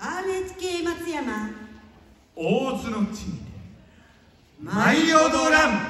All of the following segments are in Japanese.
RHK 松山。大津の地に舞踊ラン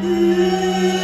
Música